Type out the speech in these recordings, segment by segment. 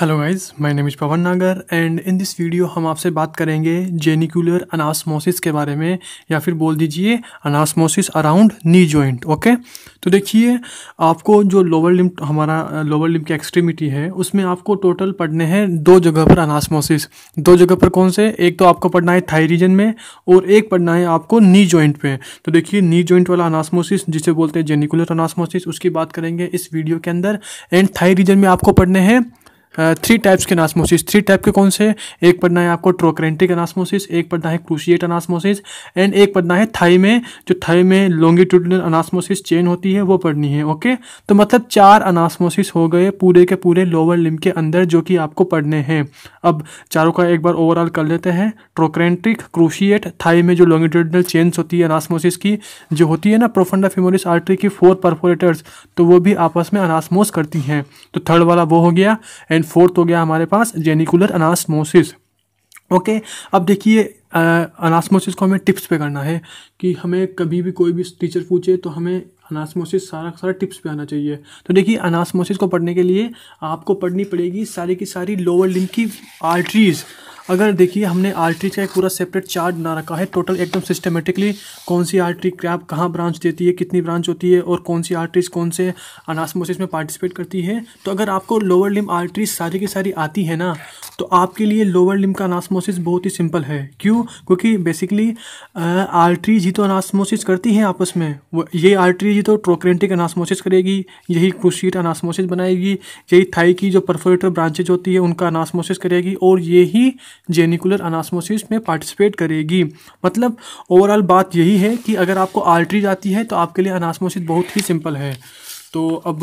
Hello guys my name is Pavan Nagar and in this video हम आपसे बात करेंगे जेनिकुलर अनास्मोसिस के बारे में या फिर बोल दीजिए anastomosis around knee joint okay तो देखिए आपको जो लोअर लिम हमारा लोअर लिम की एक्सट्रीमिटी है उसमें आपको टोटल पढ़ने हैं दो जगह पर अनास्मोसिस दो जगह पर कौन से एक तो आपको पढ़ना है थाई रीजन में और एक पढ़ना है आपको नी जॉइंट पे तो देखिए नी जॉइंट वाला अनास्मोसिस जिसे बोलते हैं जेनिकुलर अनास्मोसिस उसकी बात करेंगे इस वीडियो के अंदर एंड थाई रीजन में आपको पढ़ने हैं थ्री टाइप्स के अनास्मोसिस थ्री टाइप के कौन से एक पढ़ना है आपको ट्रोक्रेंटिक अनास्मोसिस एक पढ़ना है क्रूशिएट अनास्मोसिस एंड एक पढ़ना है थाई में जो थाई में लॉन्गिट्यूडनल अनास्मोसिस चेन होती है वो पढ़नी है ओके तो मतलब चार अनास्मोसिस हो गए पूरे के पूरे लोअर लिम के अंदर जो कि आपको पढ़ने हैं अब चारों का एक बार ओवरऑल कर लेते हैं ट्रोक्रेंटिक क्रूशिएट थाई में जो लॉन्गिट्यूडनल चेन्स होती है अनास्मोसिस की जो होती है ना प्रोफंडा फिमोरिस आर्ट्री की फोर परफोरेटर्स तो वो भी आपस में अनास्मोस करती हैं तो थर्ड वाला वो हो गया एंड फोर्थ हो गया हमारे पास जेनिकुलर अनास्मोसिस ओके अब देखिए अनास्मोसिस को हमें टिप्स पे करना है कि हमें कभी भी कोई भी टीचर पूछे तो हमें अनास्मोसिस सारा सारा टिप्स पे आना चाहिए तो देखिए अनास्मोसिस को पढ़ने के लिए आपको पढ़नी पड़ेगी सारी की सारी लोअर लिंक की आर्टरीज़ अगर देखिए हमने आर्टरी का एक पूरा सेपरेट चार्ट बना रखा है टोटल एकदम सिस्टमेटिकली कौन सी आर्टरी क्रैप कहाँ ब्रांच देती है कितनी ब्रांच होती है और कौन सी आर्टरीज कौन से अनासमोसिस में पार्टिसिपेट करती है तो अगर आपको लोअर लिम आर्टरीज सारी की सारी आती है ना तो आपके लिए लोअर लिम का अनासमोसिस बहुत ही सिंपल है क्यों क्योंकि बेसिकली आर्टरीज ही तो अनासमोसिस करती हैं आपस में वो ये आर्टरीज ही तो ट्रोक्रेंटिक अनासमोसिस करेगी यही क्रूशीट अनासमोसिस बनाएगी यही थाई की जो परफोरेटर ब्रांचेज होती है उनका अनासमोसिस करेगी और यही जेनिकुलर अनासमोसिस में पार्टिसिपेट करेगी मतलब ओवरऑल बात यही है कि अगर आपको आर्टरी जाती है तो आपके लिए अनासमोसिस बहुत ही सिंपल है तो अब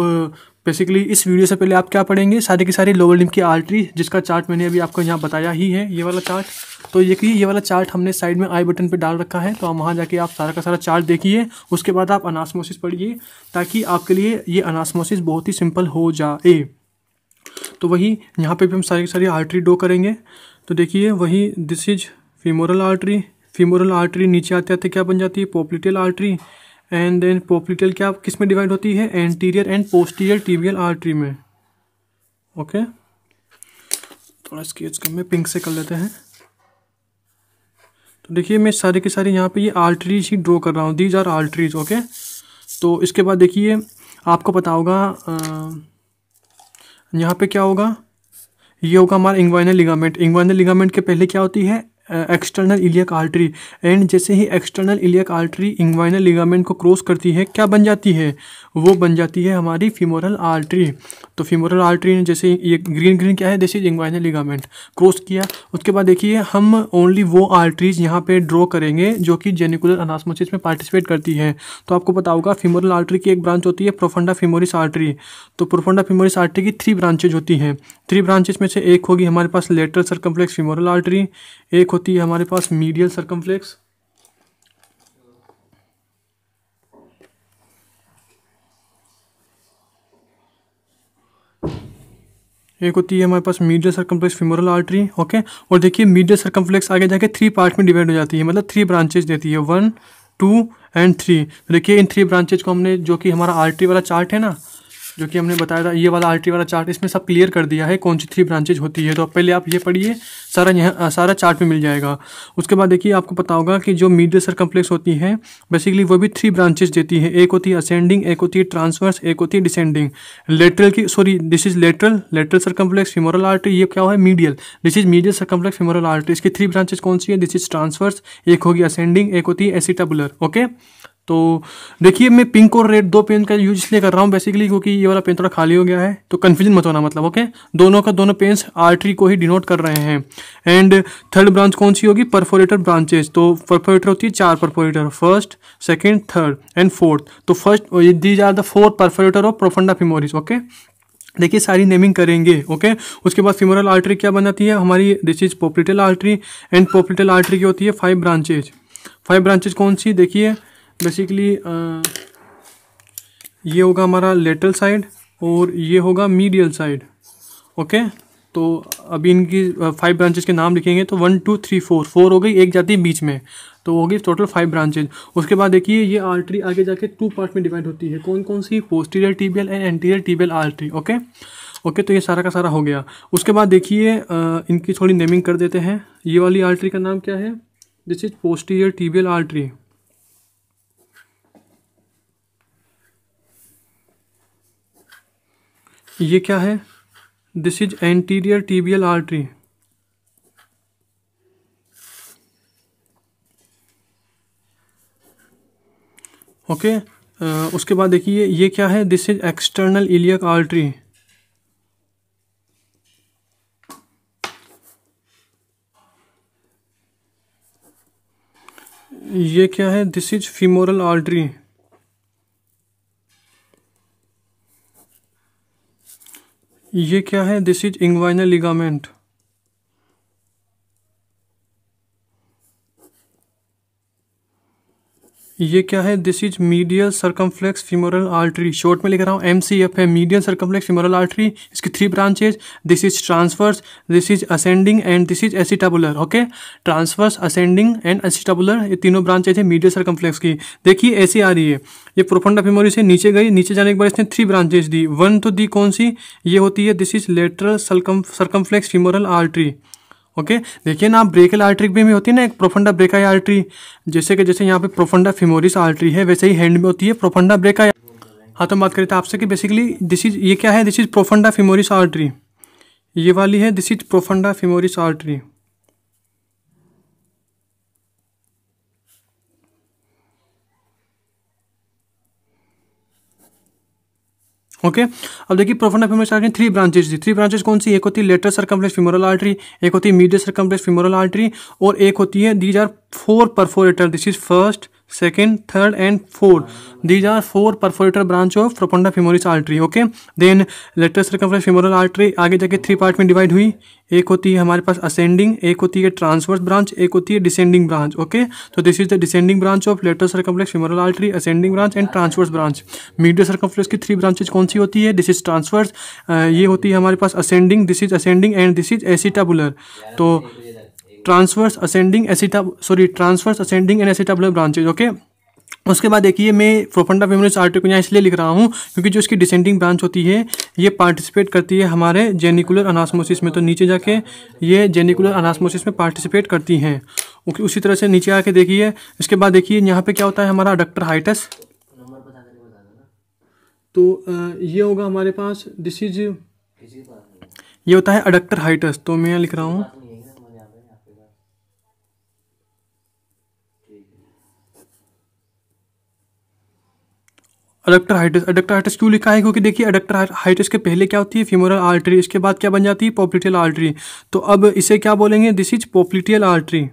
बेसिकली इस वीडियो से पहले आप क्या पढ़ेंगे सारे के सारे लोअर लिम्ब की आर्टरी जिसका चार्ट मैंने अभी आपको यहाँ बताया ही है ये वाला चार्ट तो ये कि ये वाला चार्ट हमने साइड में आई बटन पे डाल रखा है तो आप वहाँ जाके आप सारा का सारा चार्ट देखिए उसके बाद आप अनासमोसिस पढ़िए ताकि आपके लिए ये अनासमोसिस बहुत ही सिंपल हो जाए तो वही यहाँ पे भी हम सारी सारी आर्टरी डो करेंगे तो देखिए वही this is femoral artery femoral artery नीचे आते आते क्या बन जाती है popliteal artery and then popliteal क्या किस में डिवाइड होती है anterior and posterior tibial artery में ओके थोड़ा स्केच कम में पिंक से कर लेते हैं तो देखिए मैं सारे के सारे यहाँ पे ये आर्टरीज ही ड्रॉ कर रहा हूँ दीज आर आर्टरीज ओके तो इसके बाद देखिए आपको पता होगा आ, यहाँ पे क्या होगा ये होगा हमारा इंग्वाइनल लिगामेंट इंग्वाइनल लिगामेंट के पहले क्या होती है एक्सटर्नल इलियक आर्टरी एंड जैसे ही external iliac artery inguinal ligament को क्रॉस करती है क्या बन जाती है वो बन जाती है हमारी फीमोरल आर्टरी तो फीमोरल आर्टरी ने जैसे ये ग्रीन ग्रीन क्या है जैसे इज इंग्वाइनल लिगामेंट क्रॉस किया उसके बाद देखिए हम ओनली वो आर्टरीज यहाँ पे ड्रॉ करेंगे जो कि जेनिकुलर अनास्मोसिस में पार्टिसिपेट करती है तो आपको पता होगा फीमोरल आर्टरी की एक ब्रांच होती है प्रोफंडा फीमोरिस आर्टरी तो प्रोफंडा फीमोरिस आर्टरी की थ्री ब्रांचेज होती हैं थ्री ब्रांचेज में से एक होगी हमारे पास लेटरल सरकम्फ्लेक्स फीमोरल आर्टरी एक होती है हमारे पास मीडियल सरकम्फ्लेक्स एक होती है हमारे पास medial circumflex femoral artery okay और देखिए मीडियल सर्कम्फ्लेक्स आगे जाके थ्री पार्ट में डिवाइड हो जाती है मतलब थ्री ब्रांचेज देती है वन टू एंड थ्री देखिए इन थ्री ब्रांचेज को हमने जो कि हमारा आर्टरी वाला चार्ट है ना जो कि हमने बताया था ये वाला आर वाला चार्ट इसमें सब क्लियर कर दिया है कौन सी थ्री ब्रांचेज होती है तो पहले आप ये पढ़िए सारा यहाँ सारा चार्ट में मिल जाएगा उसके बाद देखिए आपको पता होगा कि जो मीडियल सर कम्प्लेक्स होती है बेसिकली वो भी थ्री ब्रांचेज देती है एक होती है असेंडिंग एक होती है ट्रांसवर्स एक होती है डिसेंडिंग लेटरल की sorry this is lateral lateral circumflex femoral art ये क्या है medial this is medial circumflex femoral art इसकी थ्री ब्रांचेज कौन सी है दिस इज ट्रांसवर्स एक होगी असेंडिंग एक होती है एसिटाबुलर ओके तो देखिए मैं पिंक और रेड दो पेन का यूज इसलिए कर रहा हूँ बेसिकली क्योंकि ये वाला पेन थोड़ा खाली हो गया है तो कन्फ्यूजन मत होना मतलब ओके दोनों का दोनों पेन्स आर्टरी को ही डिनोट कर रहे हैं एंड थर्ड ब्रांच कौन सी होगी परफोरेटर ब्रांचेज तो परफोरेटर होती है चार perforator first second third and fourth तो first these are the fourth perforator of profunda femoris okay देखिए सारी नेमिंग करेंगे ओके उसके बाद फिमोरल आर्टरी क्या बन जाती है हमारी this is popliteal artery and popliteal artery की होती है फाइव ब्रांचेज फाइव ब्रांचेज कौन सी देखिए बेसिकली uh, ये होगा हमारा लेटल साइड और ये होगा मीडियल साइड ओके तो अभी इनकी फाइव uh, ब्रांचेज के नाम लिखेंगे तो one two three four four हो गई एक जाती है बीच में तो होगी टोटल फाइव ब्रांचेज उसके बाद देखिए ये आर्टरी आगे जाके टू पार्ट में डिवाइड होती है कौन कौन सी posterior tibial and anterior tibial artery okay okay तो ये सारा का सारा हो गया उसके बाद देखिए uh, इनकी थोड़ी नेमिंग कर देते हैं ये वाली आर्टरी का नाम क्या है this is posterior tibial artery ये क्या है this is anterior tibial artery okay उसके बाद देखिए ये क्या है this is external iliac artery ये क्या है दिस इज फीमोरल आर्टरी ये क्या है दिस इज इंग्वाइनल लिगामेंट ये क्या है this is medial circumflex femoral artery short में लिख रहा हूँ एम सी एफ है मीडियल सर्कम्फ्लेक्स फीमोरल आर्टरी इसकी three branches this is transverse this is ascending and this is acetabular okay transverse ascending and acetabular ये तीनों branches है medial circumflex की देखिए ऐसी आ रही है ये प्रोफंडा फिमोरी से नीचे गई नीचे जाने के बाद इसने थ्री ब्रांचेज दी वन तो दी कौन सी ये होती है this is lateral circumflex circumflex femoral artery okay देखिए ना ब्रेकल आर्ट्री भी में होती है ना एक प्रोफंडा ब्रेकाई आर्ट्री जैसे कि जैसे यहाँ पे प्रोफंडा फिमोरिस आर्ट्री है वैसे ही हैंड में होती है प्रोफंडा ब्रेका हाँ तो बात करें तो आपसे कि बेसिकली दिस इज ये क्या है this is profunda femoris artery ये वाली है this is profunda femoris artery okay अब देखिए profunda femoris start three branches थी थ्री ब्रांचेज कौन सी एक होती है लेटर सरकम्प्लेक्स फीमोरल आर्टरी एक होती है मीडियर सरकम्प्लेक्स फीमोरल आर्टरी और एक होती है these are four perforator this is first second third and fourth these are four perforator branch of profunda femoris artery okay then lateral circumference femoral artery आगे जाके three part में डिवाइड हुई एक होती है हमारे पास असेंडिंग एक होती है ट्रांसवर्स ब्रांच एक होती है डिसेंडिंग ब्रांच ओके तो this is the descending branch of lateral circumflex femoral artery ascending branch and transverse branch medial circumflex की थ्री ब्रांचेज कौन सी होती है दिस इज ट्रांसवर्स ये होती है हमारे पास ascending this is ascending and this is acetabular तो transverse ascending aceta sorry transverse ascending and acetabular branches okay उसके बाद देखिए मैं प्रोफंडा फेमिनिस्ट आर्टिकल यहाँ इसलिए लिख रहा हूँ क्योंकि जो इसकी डिसेंडिंग ब्रांच होती है ये पार्टिसिपेट करती है हमारे जेनिकुलर अनास्मोसिस में तो नीचे जाके ये जेनिकुलर अनास्मोसिस में पार्टिसिपेट करती हैं उसी तरह से नीचे आके देखिए इसके बाद देखिए यहाँ पे क्या होता है हमारा डॉक्टर हाइटस तो ये होगा हमारे पास दिस इज ये होता है अडक्टर हाइटस तो मैं यहाँ लिख रहा हूँ अडक्टर हाइटिस अडक्टर हाइटिस क्यों लिखा है क्योंकि देखिए अडक्टर हाइटिस के पहले क्या होती है फीमोरल आर्टरी इसके बाद क्या बन जाती है पोप्लिटियल आर्टरी तो अब इसे क्या बोलेंगे this is popliteal artery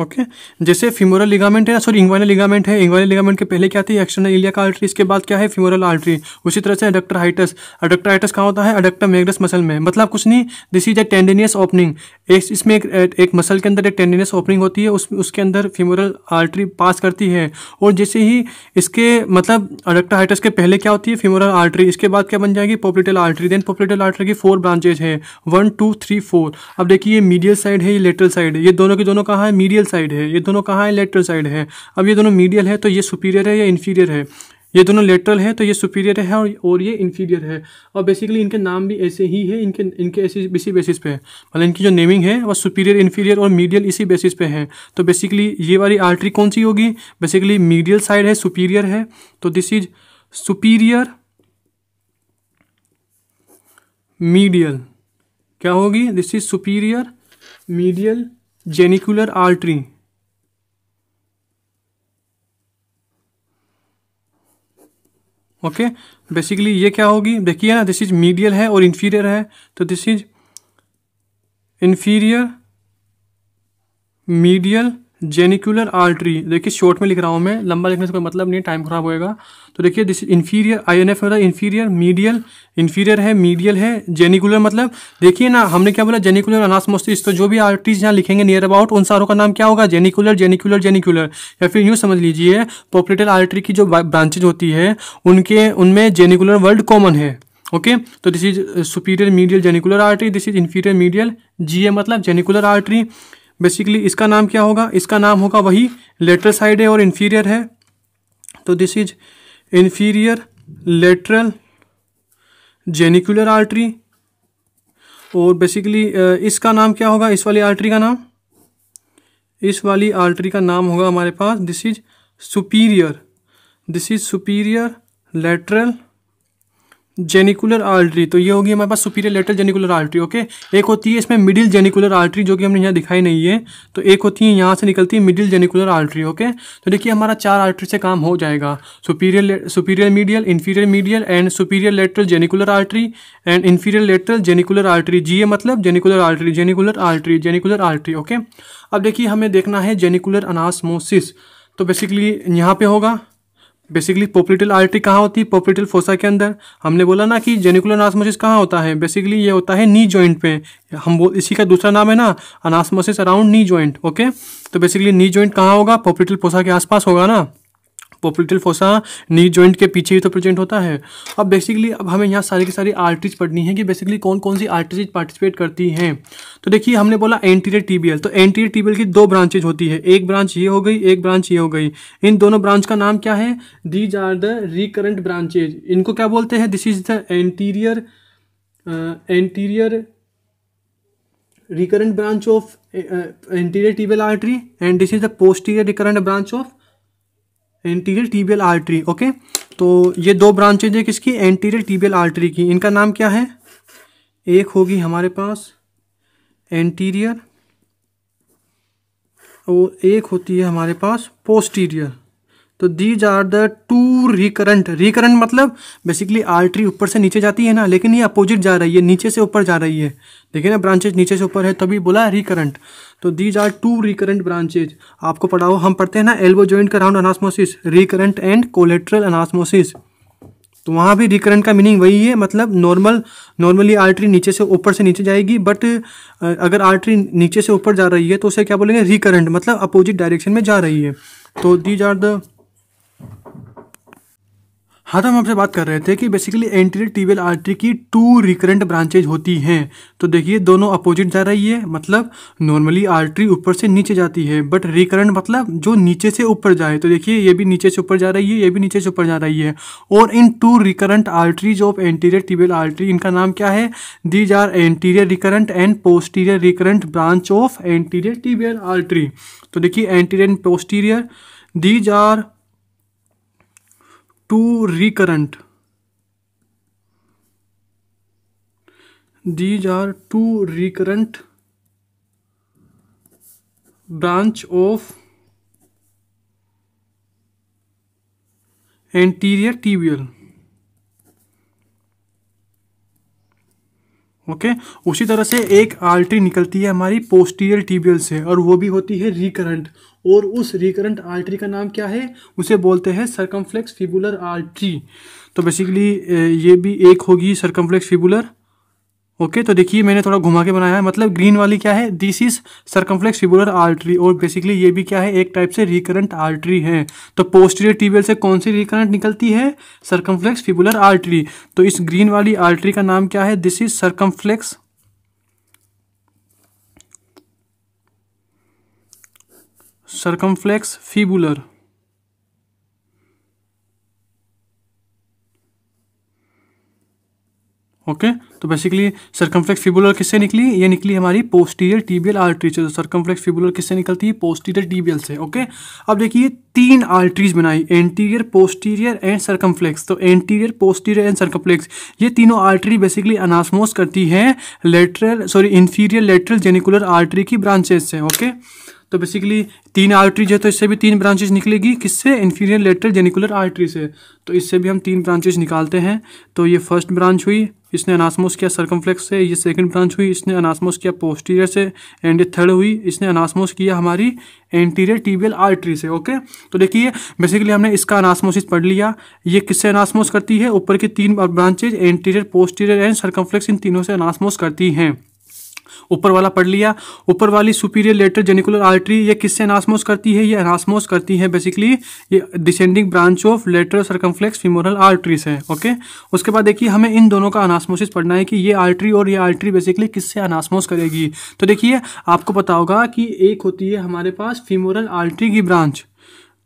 okay जैसे फीमोरल लिगामेंट है ना सॉरी इंग्वाइनल लिगामेंट है इंग्वाइनल लिगामेंट के पहले क्या थी एक्सटर्नल इलिया का आर्टरी इसके बाद क्या है फीमोरल आर्टरी उसी तरह से अडक्टर हाइटस अडक्टर हाइटस कहाँ होता है अडक्टर मेगनस मसल में मतलब कुछ नहीं this is a tendinous opening इस इसमें एक, एक मसल के अंदर एक टेंडिनस ओपनिंग होती है उस उसके अंदर फीमोरल आर्टरी पास करती है और जैसे ही इसके मतलब अडक्टाहाइटस के पहले क्या होती है फीमोरल आर्टरी इसके बाद क्या बन जाएगी popliteal artery then popliteal artery की फोर ब्रांचेज है वन टू थ्री फोर अब देखिए ये मीडियल साइड है ये लेटरल साइड है ये दोनों के दोनों कहाँ है मीडियल साइड है ये दोनों कहाँ है लेटरल साइड है अब ये दोनों मीडियल है तो ये सुपीरियर है या इन्फीरियर है ये दोनों लेटरल हैं तो ये सुपीरियर है और और ये इन्फीरियर है और बेसिकली इनके नाम भी ऐसे ही है इनके इनके ऐसे इसी बेसिस पे है मतलब इनकी जो नेमिंग है वह सुपीरियर इन्फीरियर और मीडियल इसी बेसिस पे है तो बेसिकली ये वाली आर्टरी कौन सी होगी बेसिकली मीडियल साइड है सुपीरियर है तो दिस इज सुपीरियर मीडियल क्या होगी this is superior medial genicular artery okay basically ये क्या होगी देखिए ना दिस इज मीडियल है और इन्फीरियर है तो this is inferior medial genicular artery देखिए शॉर्ट में लिख रहा हूँ मैं लंबा लिखने से कोई मतलब नहीं टाइम खराब होएगा तो देखिए this inferior I N F मतलब इन्फीरियर मीडियल इन्फीरियर है मीडियल है जेनिकुलर मतलब देखिए ना हमने क्या बोला जेनिकुलर अनासमोस्टिस तो जो भी आर्टरीज यहाँ लिखेंगे नियर अबाउट उन सारों का नाम क्या होगा जेनिकुलर जेनिकुलर जेनिकुलर या फिर यूँ समझ लीजिए पॉपुलेटर आर्टरी की जो ब्रांचेज होती है उनके उनमें जेनिकुलर वर्ल्ड कॉमन है ओके okay? तो this is superior medial genicular artery this is inferior medial G मतलब जेनिकुलर आर्टरी बेसिकली इसका नाम क्या होगा इसका नाम होगा वही लेटरल साइड है और इन्फीरियर है तो this is inferior lateral genicular artery और बेसिकली uh, इसका नाम क्या होगा इस वाली आर्टरी का नाम इस वाली आर्टरी का नाम होगा हमारे पास this is superior this is superior lateral genicular artery तो ये होगी हमारे पास superior lateral genicular artery okay एक होती है इसमें मिडिल जेनिकुलर आर्टरी जो कि हमने यहाँ दिखाई नहीं है तो एक होती है यहाँ से निकलती है मिडिल जेनिकुलर आर्टरी ओके तो देखिए हमारा चार आर्टरी से काम हो जाएगा superior superior medial inferior medial and superior lateral genicular artery and inferior lateral genicular artery G मतलब genicular artery genicular artery genicular artery okay अब देखिए हमें देखना है जेनिकुलर अनासमोसिस तो बेसिकली यहाँ पे होगा बेसिकली पोपलिटल आर्टरी कहाँ होती है पोपलिटल फोसा के अंदर हमने बोला ना कि जेनिकुलर अनासमोसिस कहाँ होता है बेसिकली ये होता है नी जॉइंट पे हम बोल इसी का दूसरा नाम है ना anastomosis around knee joint okay तो बेसिकली नी जॉइंट कहाँ होगा पोपलिटल फोसा के आसपास होगा ना पोपलिटल फोसा नी जॉइंट के पीछे ही तो प्रेजेंट होता है अब बेसिकली अब हमें यहाँ सारी की सारी आर्टरीज पढ़नी है कि बेसिकली कौन कौन सी आर्टरीज पार्टिसिपेट करती हैं तो देखिए हमने बोला एंटीरियर टीबीएल तो एंटीरियर टीबीएल की दो ब्रांचेज होती है एक ब्रांच ये हो गई एक ब्रांच ये हो गई इन दोनों ब्रांच का नाम क्या है these are the recurrent branches इनको क्या बोलते हैं this is the anterior anterior recurrent branch of anterior anterior artery and this is the posterior recurrent branch of anterior tibial artery okay तो ये दो ब्रांचेज है किसकी एंटीरियर टीबियल आर्टरी की इनका नाम क्या है एक होगी हमारे पास एंटीरियर और एक होती है हमारे पास पोस्टीरियर तो these are the two recurrent recurrent मतलब बेसिकली आर्टरी ऊपर से नीचे जाती है ना लेकिन ये अपोजिट जा रही है नीचे से ऊपर जा रही है देखिए ना ब्रांचेज नीचे से ऊपर है तभी बोला रिकरेंट तो these are two recurrent branches आपको पढ़ाओ हम पढ़ते हैं ना एल्बो जॉइंट का round anastomosis recurrent and collateral anastomosis तो वहाँ भी रिकरेंट का मीनिंग वही है मतलब नॉर्मल नॉर्मली आर्टरी नीचे से ऊपर से नीचे जाएगी बट अगर आर्टरी नीचे से ऊपर जा रही है तो उसे क्या बोलेंगे रिकरेंट मतलब अपोजिट डायरेक्शन में जा रही है तो दीज आर द हाँ तो हम आपसे बात कर रहे थे कि बेसिकली एंटीरियर टीवियल आर्टरी की टू रिकरेंट ब्रांचेज होती हैं तो देखिए दोनों अपोजिट जा रही है मतलब नॉर्मली आर्टरी ऊपर से नीचे जाती है बट रिकरेंट मतलब जो नीचे से ऊपर जाए तो देखिए ये भी नीचे से ऊपर जा रही है ये भी नीचे से ऊपर जा रही है और इन two recurrent arteries of anterior tibial artery इनका नाम क्या है these are anterior recurrent and posterior recurrent branch of anterior tibial artery तो देखिए anterior and posterior these are two recurrent. These are two recurrent branch of anterior tibial. Okay उसी तरह से एक आर्टरी निकलती है हमारी पोस्टीरियर टीबियल से और वो भी होती है रिकरेंट और उस रिकरेंट आर्टरी का नाम क्या है उसे बोलते हैं सरकमफ्लेक्स फिबुलर आर्टरी तो बेसिकली ये भी एक होगी सरकमफ्लेक्स फिबुलर ओके तो देखिए मैंने थोड़ा घुमा के बनाया है मतलब ग्रीन वाली क्या है this is circumflex fibular artery और बेसिकली ये भी क्या है एक टाइप से रिकरेंट आर्टरी है तो पोस्टीरियर ट्यूबवेल से कौन सी रिकरेंट निकलती है सर्कम्फ्लेक्स फिबुलर आर्टरी तो इस ग्रीन वाली आर्टरी का नाम क्या है this is circumflex circumflex fibular okay तो बेसिकली सर्कम्फ्लेक्स फिबुलर किससे निकली ये निकली हमारी पोस्टीरियर टीबियल आर्ट्री से तो सर्कम्फ्लेक्स फिबुलर किससे निकलती है पोस्टीरियर टीबियल से ओके अब देखिए तीन आर्ट्रीज बनाई एंटीरियर पोस्टीरियर एंड सर्कमफ्लेक्स तो एंटीरियर पोस्टीरियर एंड सर्कमफ्लेक्स ये तीनों आर्ट्री बेसिकली अनास्मोस करती है lateral sorry inferior lateral genicular artery की ब्रांचेज से ओके okay? तो बेसिकली तीन आर्टरीज है तो इससे भी तीन ब्रांचेज निकलेगी किससे इन्फीरियर लेटरल जेनिकुलर आर्टरी से तो इससे भी हम तीन ब्रांचेज निकालते हैं तो ये फर्स्ट ब्रांच हुई इसने अनासमोस किया सर्कम्फ्लेक्स से ये सेकंड ब्रांच हुई इसने अनासमोस किया पोस्टीरियर से एंड ये थर्ड हुई इसने अनासमोस किया हमारी एंटीरियर टीबियल आर्टरी से ओके तो देखिए बेसिकली हमने इसका अनासमोसिस पढ़ लिया ये किससे अनासमोस करती है ऊपर की तीन branches anterior posterior and circumflex इन तीनों से अनासमोस करती हैं ऊपर वाला पढ़ लिया ऊपर वाली सुपीरियर लेटर जेनिकुलर आर्टरी ये किससे अनासमोस करती है ये अनासमोस करती है बेसिकली ये descending branch of lateral circumflex femoral arteries है ओके उसके बाद देखिए हमें इन दोनों का अनासमोसिस पढ़ना है कि ये आर्ट्री और ये आर्ट्री बेसिकली किससे अनासमोस करेगी तो देखिए आपको पता होगा कि एक होती है हमारे पास फीमोरल आर्ट्री की ब्रांच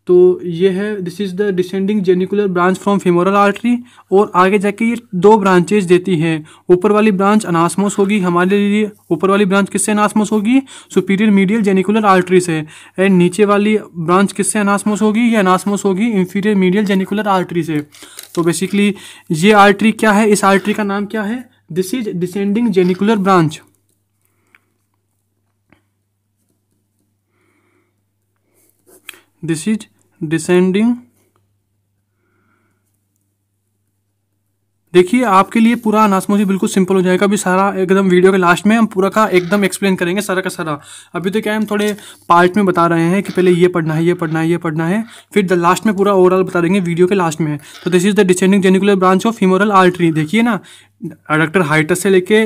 तो ये है this is the descending genicular branch from femoral artery और आगे जाके ये दो ब्रांचेज देती है ऊपर वाली ब्रांच अनासमोस होगी हमारे लिए ऊपर वाली ब्रांच किससे अनासमोस होगी सुपीरियर मीडियल जेनिकुलर आर्टरी से एंड नीचे वाली ब्रांच किससे अनासमोस होगी ये अनासमोस होगी इंफीरियर मीडियल जेनिकुलर आर्टरी से तो बेसिकली ये आर्टरी क्या है इस आर्टरी का नाम क्या है this is descending genicular branch this is descending देखिए आपके लिए पूरा अनासमोजी बिल्कुल सिंपल हो जाएगा अभी सारा एकदम वीडियो के लास्ट में हम पूरा का एकदम एक्सप्लेन करेंगे सारा का सारा अभी तो क्या हम थोड़े पार्ट में बता रहे हैं कि पहले ये पढ़ना है ये पढ़ना है ये पढ़ना है फिर द लास्ट में पूरा ओवरऑल बता देंगे वीडियो के लास्ट में तो this is the descending genicular branch of femoral artery देखिए ना अडक्टर हाइटस से लेके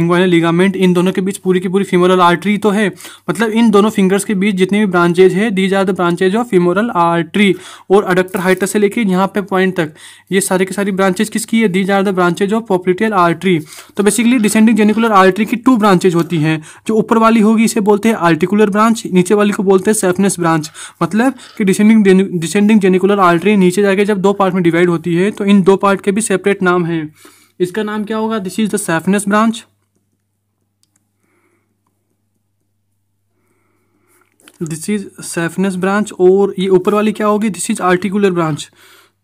इंग्वाइनल लिगामेंट इन दोनों के बीच पूरी की पूरी फीमोरल आर्टरी तो है मतलब इन दोनों फिंगर्स के बीच जितनी भी ब्रांचेज है these are the branches of femoral artery और अडक्टर हाइटस से लेके यहाँ पे पॉइंट तक ये सारे की सारी ब्रांचेज किसकी है these are the branches of popliteal artery तो बेसिकली डिसेंडिंग जेनिकुलर आर्ट्री की टू ब्रांचेज होती हैं जो ऊपर वाली होगी इसे बोलते हैं आर्टिकुलर ब्रांच नीचे वाली को बोलते हैं सेफनेस ब्रांच मतलब कि डिसेंडिंग डिसेंडिंग जेनिकुलर आर्ट्री नीचे जाके जब दो पार्ट में डिवाइड होती है तो इन दो पार्ट के भी सेपरेट नाम हैं इसका नाम क्या होगा this is the saphenous branch this is saphenous branch और ये ऊपर वाली क्या होगी दिस इज आर्टिकुलर ब्रांच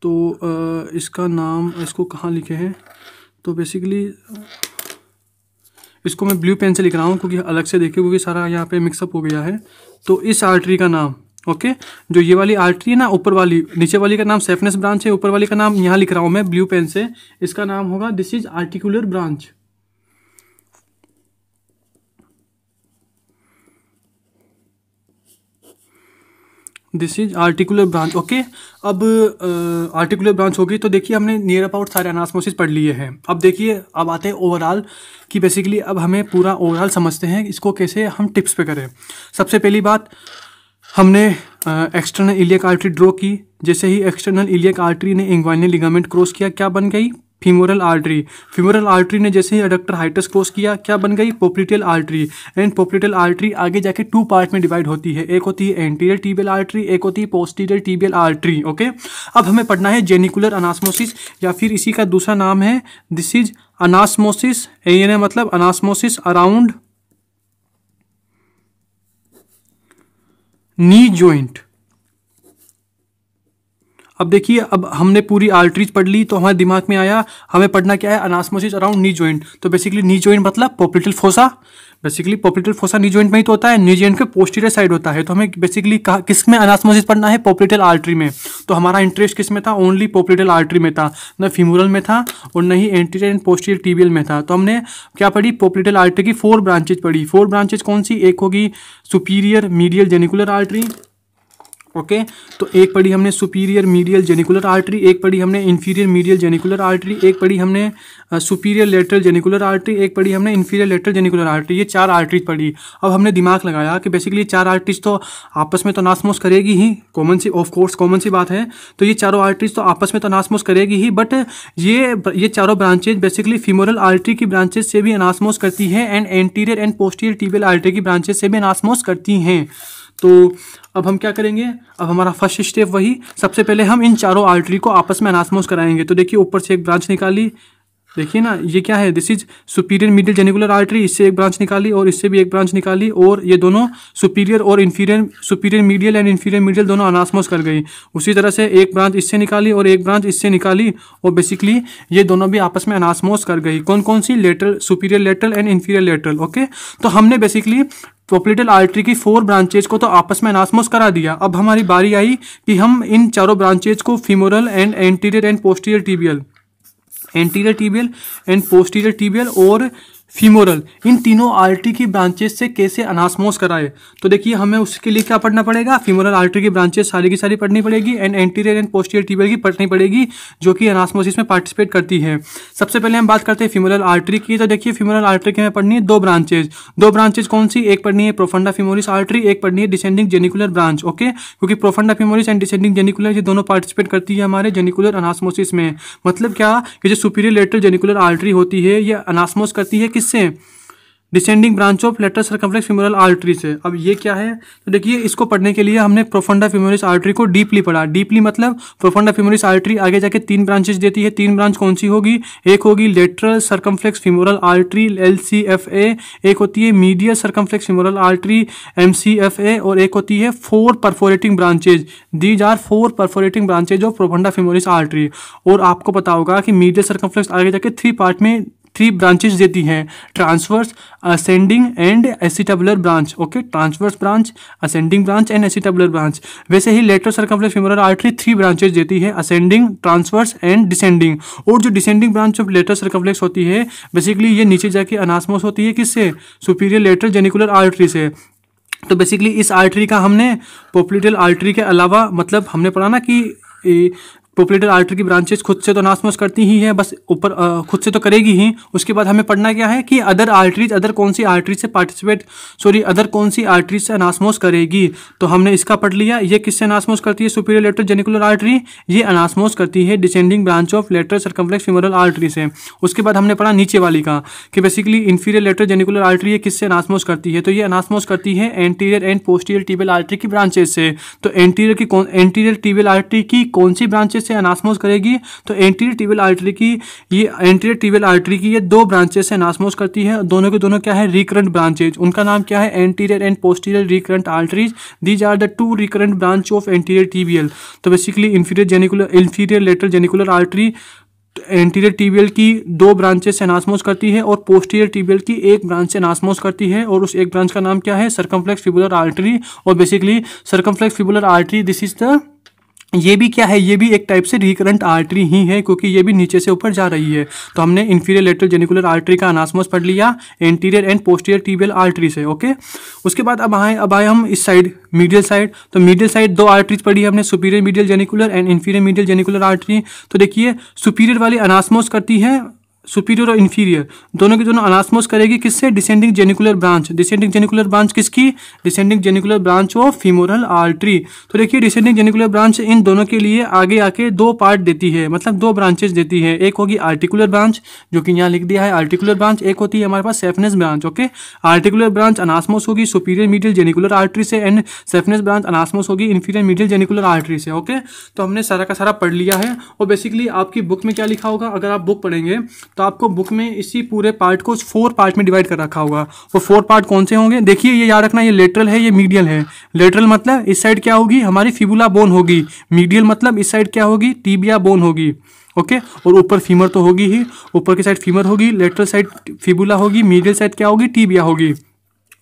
तो इसका नाम इसको कहाँ लिखे हैं तो बेसिकली इसको मैं ब्लू पेन से लिख रहा हूँ क्योंकि अलग से देखे क्योंकि सारा यहाँ पे मिक्सअप हो गया है तो इस आर्टरी का नाम ओके जो ये वाली आर्टरी है ना ऊपर वाली नीचे वाली का नाम सेफनेस ब्रांच है ऊपर वाली का नाम यहाँ लिख रहा हूँ मैं ब्लू पेन से इसका नाम होगा this is articular branch this is articular branch okay अब आर्टिकुलर ब्रांच होगी तो देखिए हमने नियर अबाउट सारे अनासमोसिस पढ़ लिए हैं अब देखिए अब आते हैं ओवरऑल कि बेसिकली अब हमें पूरा ओवरऑल समझते हैं इसको कैसे हम टिप्स पे करें सबसे पहली बात हमने एक्सटर्नल इलियक आर्टरी ड्रॉ की जैसे ही एक्सटर्नल इलियक आर्टरी ने इंग्वाइनल लिगामेंट क्रॉस किया क्या बन गई फीमोरल आर्टरी फीमोरल आर्टरी ने जैसे ही अडक्टर हाइटस क्रॉस किया क्या बन गई popliteal artery and popliteal artery आगे जाके टू पार्ट में डिवाइड होती है एक होती है एंटीरियर टीबियल आर्टरी एक होती है पोस्टीरियर टीबियल आर्टरी ओके अब हमें पढ़ना है जेनिकुलर अनास्मोसिस या फिर इसी का दूसरा नाम है दिस इज अनास्मोसिस ए मतलब अनास्मोसिस अराउंड knee joint अब देखिए अब हमने पूरी आर्टरीज पढ़ ली तो हमारे दिमाग में आया हमें पढ़ना क्या है अनास्मोसिस अराउंड नी ज्वाइंट तो बेसिकली नी ज्वाइंट मतलब popliteal fossa basically popliteal fossa knee joint में ही तो होता है नी ज्वाइंट के पोस्टीरियर साइड होता है तो हमें बेसिकली किस में अनास्मोसिस पढ़ना है पोपिटल आर्टरी में तो हमारा इंटरेस्ट किस में था ओनली पोपिटल आर्टरी में था न फीमोरल में था और न ही एंटीरियर एंड पोस्टीरियर टीबियल में था तो हमने क्या पढ़ी पोपिटल आर्टरी की फोर ब्रांचेज पढ़ी फोर ब्रांचेज कौन सी एक होगी superior medial genicular artery okay तो एक पढ़ी हमने सुपीरियर मीडियल जेनिकुलर आर्टरी एक पढ़ी हमने इन्फीरियर मीडियल जेनिकुलर आर्टरी एक पढ़ी हमने सुपीरियर लेटरल जेनिकुलर आर्टरी एक पढ़ी हमने इन्फीरियर लेटरल जेनिकुलर आर्टरी ये चार आर्टरीज पढ़ी अब हमने दिमाग लगाया कि बेसिकली चार आर्टरीज तो आपस में तो नासमोस करेगी ही कॉमन सी ऑफ कोर्स कॉमन सी बात है तो ये चारों आर्टरीज तो आपस में तो नासमोस करेगी ही बट ये ये चारों ब्रांचेज बेसिकली फीमोरल आर्टरी की ब्रांचेज से भी अनासमोस करती है and anterior and posterior tibial artery की ब्रांचेज से भी अनासमोस करती हैं तो अब हम क्या करेंगे अब हमारा फर्स्ट स्टेप वही सबसे पहले हम इन चारों आर्टरी को आपस में अनासमोस कराएंगे तो देखिए ऊपर से एक ब्रांच निकाली देखिए ना ये क्या है this is superior middle genicular artery इससे एक ब्रांच निकाली और इससे भी एक ब्रांच निकाली और ये दोनों सुपीरियर और inferior superior medial and inferior medial दोनों अनासमोस कर गई उसी तरह से एक ब्रांच इससे निकाली और एक ब्रांच इससे निकाली और बेसिकली ये दोनों भी आपस में अनासमोस कर गई कौन कौन सी lateral superior lateral and inferior lateral okay तो हमने बेसिकली पोपलेटल आर्टरी की फोर ब्रांचेज को तो आपस में नासमोस करा दिया अब हमारी बारी आई कि हम इन चारों ब्रांचेज को femoral and anterior and posterior tibial anterior tibial and posterior tibial और फीमोरल इन तीनों आर्टरी की ब्रांचेस से कैसे अनासमोस कराए तो देखिए हमें उसके लिए क्या पढ़ना पड़ेगा फीमोरल आर्टरी की ब्रांचेस सारी की सारी पढ़नी पड़ेगी and anterior and posterior tibial की पढ़नी पड़ेगी जो कि अनासमोसिस में पार्टिसिपेट करती है सबसे पहले हम बात करते हैं फीमोरल आर्टरी की तो देखिए फीमोरल आर्टरी की हमें पढ़नी है दो ब्रांचेज दो ब्रांचेज कौन सी एक पढ़नी है प्रोफंडा फीमोरिस आर्टरी एक पढ़नी है डिसेंडिंग जेनिकुलर ब्रांच ओके क्योंकि profunda femoris and descending genicular ये दोनों पार्टिसिपेट करती है हमारे जेनिकुलर अनासमोसिस में मतलब क्या कि जो सुपीरियर लेटर जेनिकुलर आर्टरी होती है ये अनासमोस करती है किस किससे descending branch of lateral circumflex femoral artery से अब ये क्या है तो देखिए इसको पढ़ने के लिए हमने प्रोफंडा फ्यूमरिस आर्टरी को डीपली पढ़ा डीपली मतलब प्रोफंडा फ्यूमरिस आर्टरी आगे जाके तीन ब्रांचेस देती है तीन ब्रांच कौन सी होगी एक होगी lateral circumflex femoral artery L C F A एक होती है medial circumflex femoral artery M C F A और एक होती है four perforating branches these are four perforating branches of profunda femoris artery और आपको पता होगा कि मीडियल सरकम्फ्लेक्स आगे जाके थ्री पार्ट में थ्री ब्रांचेज देती हैं transverse ascending and acetabular branch okay transverse branch ascending branch and acetabular branch वैसे ही lateral circumflex femoral artery three branches देती है असेंडिंग ट्रांसवर्स एंड डिसेंडिंग और जो descending branch of lateral circumflex होती है बेसिकली ये नीचे जाके अनासमोस होती है किससे सुपीरियर लेटर जेनिकुलर आर्टरी से तो बेसिकली इस आर्टरी का हमने पोपलिटल आर्टरी के अलावा मतलब हमने पढ़ा ना कि पोपलेटर आर्टर की ब्रांचेस खुद से तो नासमोस करती ही है बस ऊपर खुद से तो करेगी ही उसके बाद हमें पढ़ना क्या है कि अदर आर्टरीज अदर कौन सी आर्टरीज से पार्टिसिपेट सॉरी अदर कौन सी आर्टरीज से अनासमोस करेगी तो हमने इसका पढ़ लिया ये किससे अनासमोस करती है सुपीरियर लेटर जेनिकुलर आर्टरी ये अनासमोस करती है descending branch of lateral circumflex femoral artery से उसके बाद हमने पढ़ा नीचे वाली का कि basically inferior lateral genicular artery ये किससे अनासमोस करती है तो ये अनासमोस करती है anterior and posterior tibial artery की ब्रांचेज से तो एंटीरियर की एंटीरियर टीबल आर्टरी की कौन सी ब्रांचेस से एनास्मोस करेगी तो एंटीरियर टीबियल आर्टरी की ये एंटीरियर टीबियल आर्टरी की ये दो ब्रांचेस से एनास्मोस करती है दोनों के दोनों क्या है रिकरेंट ब्रांचेज उनका नाम क्या है anterior and posterior recurrent arteries these are the two recurrent branch of anterior tibial तो basically inferior genicular inferior lateral genicular artery anterior tibial की दो ब्रांचेस से नासमोस करती है और पोस्टीरियर टीबीएल की एक ब्रांच से नासमोस करती है और उस एक ब्रांच का नाम क्या है सर्कम्फ्लेक्स फिबुलर आर्टरी और basically circumflex fibular artery this is the ये भी क्या है ये भी एक टाइप से रिकरेंट आर्टरी ही है क्योंकि ये भी नीचे से ऊपर जा रही है तो हमने इन्फीरियर लेटरल जेनिकुलर आर्टरी का अनासमस पढ़ लिया anterior and posterior tibial artery से ओके उसके बाद अब आए अब आए हम इस साइड मीडियल साइड तो मीडियल साइड दो आर्टरीज पढ़ी है हमने superior medial genicular and inferior medial genicular artery तो देखिए सुपीरियर वाली अनासमोस करती है सुपीरियर और इन्फीरियर दोनों की दोनों अनास्मोस करेगी किससे descending genicular branch descending genicular branch किसकी descending genicular branch of femoral artery तो देखिए डिसेंडिंग जेनिकुलर ब्रांच इन दोनों के लिए आगे आके दो पार्ट देती है मतलब दो ब्रांचेज देती है एक होगी आर्टिकुलर ब्रांच जो कि यहाँ लिख दिया है आर्टिकुलर ब्रांच एक होती है हमारे पास saphenous branch okay articular branch anastomose होगी सुपीरियर मीडियल जेनिकुलर आर्ट्री से एंड सेफनेस ब्रांच अनास्मोस होगी इन्फीरियर मीडियल जेनिकुलर आर्टरी से ओके तो हमने सारा का सारा पढ़ लिया है और बेसिकली आपकी बुक में क्या लिखा होगा अगर आप बुक पढ़ेंगे तो आपको बुक में इसी पूरे पार्ट को फोर पार्ट में डिवाइड कर रखा होगा वो फोर पार्ट कौन से होंगे देखिए ये याद रखना ये लेटरल है ये मीडियल है लेटरल मतलब इस साइड क्या होगी हमारी फिबुला बोन होगी मीडियल मतलब इस साइड क्या होगी टीबिया बोन होगी ओके और ऊपर फीमर तो होगी ही ऊपर की साइड फीमर होगी लेटरल साइड फिबुला होगी मीडियल साइड क्या होगी टीबिया होगी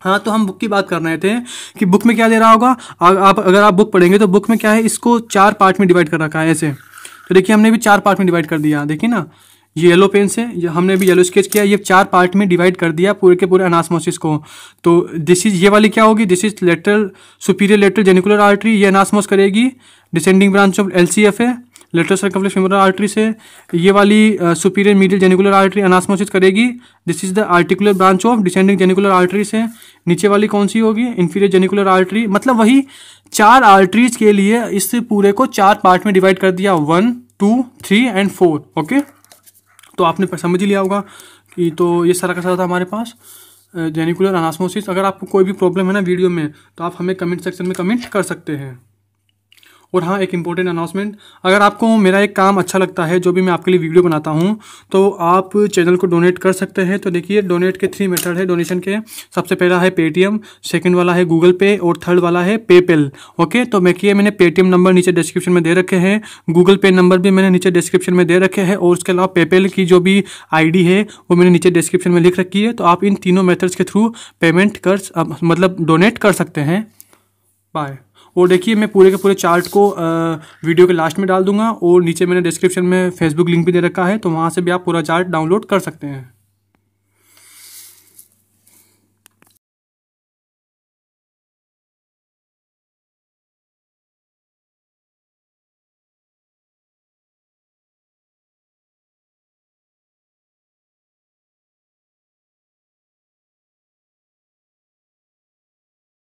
हाँ तो हम बुक की बात कर रहे थे कि बुक में क्या दे रहा होगा आप अगर आप बुक पढ़ेंगे तो बुक में क्या है इसको चार पार्ट में डिवाइड कर रखा है ऐसे तो देखिए हमने भी चार पार्ट में डिवाइड कर दिया देखिए ना ये येलो पेन से हमने भी येलो स्केच किया ये चार पार्ट में डिवाइड कर दिया पूरे के पूरे अनासमोसिस को तो दिस इज ये वाली क्या होगी this is lateral superior lateral genicular artery ये अनासमोस करेगी descending branch of L C F है लेटर सर्कम्फ्लेक्स फेमोरल आर्टरी से ये वाली superior medial genicular artery anastomosis करेगी this is the articular branch of descending genicular artery से नीचे वाली कौन सी होगी इन्फीरियर जेनिकुलर आर्टरी मतलब वही चार आर्टरीज के लिए इस पूरे को चार पार्ट में डिवाइड कर दिया one two three and four okay तो आपने समझ ही लिया होगा कि तो ये सारा का सारा था हमारे पास जेनिकुलर अनास्मोसिस अगर आपको कोई भी प्रॉब्लम है ना वीडियो में तो आप हमें कमेंट सेक्शन में कमेंट कर सकते हैं और हाँ एक इंपॉर्टेंट अनाउंसमेंट अगर आपको मेरा एक काम अच्छा लगता है जो भी मैं आपके लिए वीडियो बनाता हूँ तो आप चैनल को डोनेट कर सकते हैं तो देखिए डोनेट के थ्री मेथड है डोनेशन के सबसे पहला है पेटीएम सेकेंड वाला है गूगल पे और थर्ड वाला है पेपेल ओके तो मैं किए मैंने पेटीएम नंबर नीचे डिस्क्रिप्शन में दे रखे हैं गूगल पे नंबर भी मैंने नीचे डिस्क्रिप्शन में दे रखे हैं और उसके अलावा पेपेल की जो भी आई है वो मैंने नीचे डिस्क्रिप्शन में लिख रखी है तो आप इन तीनों मेथड्स के थ्रू पेमेंट कर मतलब डोनेट कर सकते हैं बाय और देखिए मैं पूरे के पूरे चार्ट को वीडियो के लास्ट में डाल दूंगा और नीचे मैंने डिस्क्रिप्शन में फेसबुक लिंक भी दे रखा है तो वहाँ से भी आप पूरा चार्ट डाउनलोड कर सकते हैं